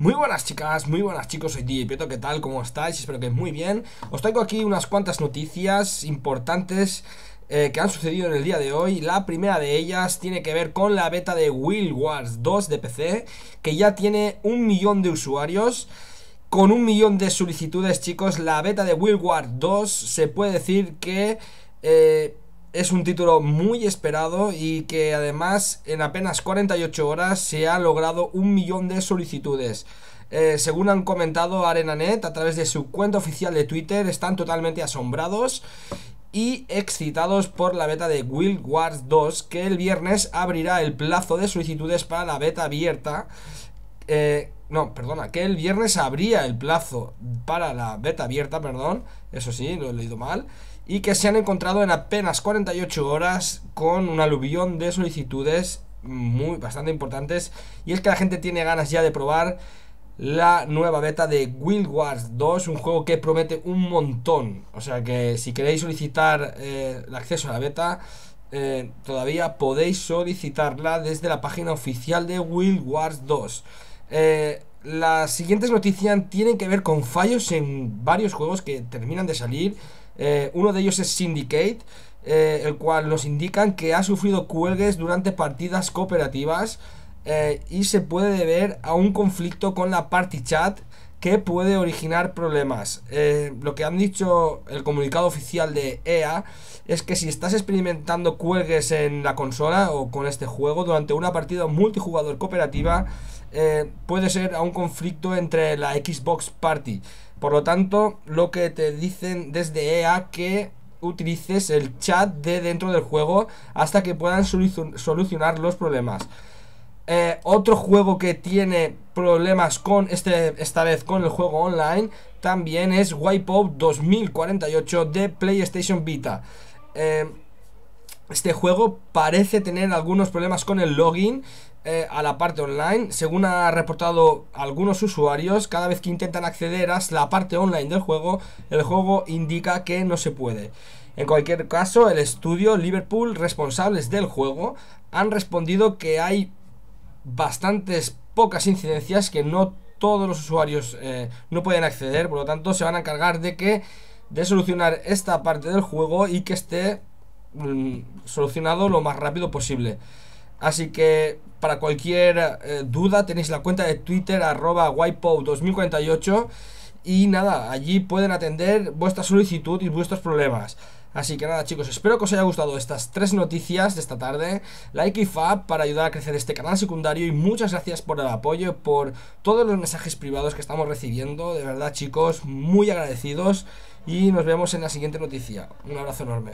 Muy buenas chicas, muy buenas chicos, soy DJ Pieto, ¿qué tal? ¿Cómo estáis? Espero que muy bien Os traigo aquí unas cuantas noticias importantes eh, que han sucedido en el día de hoy La primera de ellas tiene que ver con la beta de Will Wars 2 de PC Que ya tiene un millón de usuarios Con un millón de solicitudes chicos, la beta de Will Wars 2 se puede decir que... Eh, es un título muy esperado y que además en apenas 48 horas se ha logrado un millón de solicitudes. Eh, según han comentado ArenaNet a través de su cuenta oficial de Twitter, están totalmente asombrados y excitados por la beta de Guild Wars 2 que el viernes abrirá el plazo de solicitudes para la beta abierta. Eh, no, perdona, que el viernes abría el plazo para la beta abierta, perdón, eso sí, lo he leído mal y que se han encontrado en apenas 48 horas con un aluvión de solicitudes muy bastante importantes y es que la gente tiene ganas ya de probar la nueva beta de Guild Wars 2, un juego que promete un montón. O sea que si queréis solicitar eh, el acceso a la beta, eh, todavía podéis solicitarla desde la página oficial de Guild Wars 2. Eh, las siguientes noticias tienen que ver con fallos en varios juegos que terminan de salir. Eh, uno de ellos es Syndicate, eh, el cual nos indican que ha sufrido cuelgues durante partidas cooperativas y se puede deber a un conflicto con la party chat que puede originar problemas. lo que han dicho el comunicado oficial de EA es que si estás experimentando cuelgues en la consola o con este juego durante una partida multijugador cooperativa, puede ser a un conflicto entre la Xbox Party. Por lo tanto, lo que te dicen desde EA que utilices el chat de dentro del juego hasta que puedan solucionar los problemas. Eh, otro juego que tiene problemas con este, esta vez con el juego online también es Wipeout 2048 de PlayStation Vita. Eh, este juego parece tener algunos problemas con el login eh, a la parte online. Según ha reportado algunos usuarios, cada vez que intentan acceder a la parte online del juego, el juego indica que no se puede. En cualquier caso, el estudio Liverpool, responsables del juego, han respondido que hay bastantes pocas incidencias que no todos los usuarios eh, no pueden acceder, por lo tanto se van a encargar de que de solucionar esta parte del juego y que esté Mm, solucionado lo más rápido posible. Así que para cualquier eh, duda tenéis la cuenta de Twitter arroba 2048 y nada, allí pueden atender vuestra solicitud y vuestros problemas. Así que nada chicos, espero que os haya gustado estas tres noticias de esta tarde. Like y fab para ayudar a crecer este canal secundario y muchas gracias por el apoyo, por todos los mensajes privados que estamos recibiendo. De verdad chicos, muy agradecidos y nos vemos en la siguiente noticia. Un abrazo enorme.